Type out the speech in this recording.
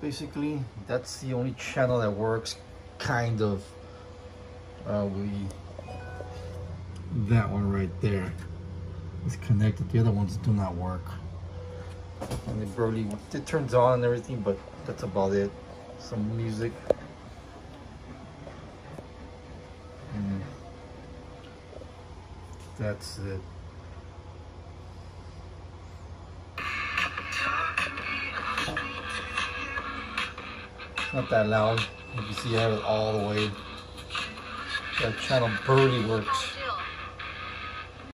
basically. That's the only channel that works, kind of. Uh, we that one right there is connected. The other ones do not work. And it barely it turns on and everything, but that's about it. Some music. And that's it. Not that loud. You can see I have it all the way. That channel barely works.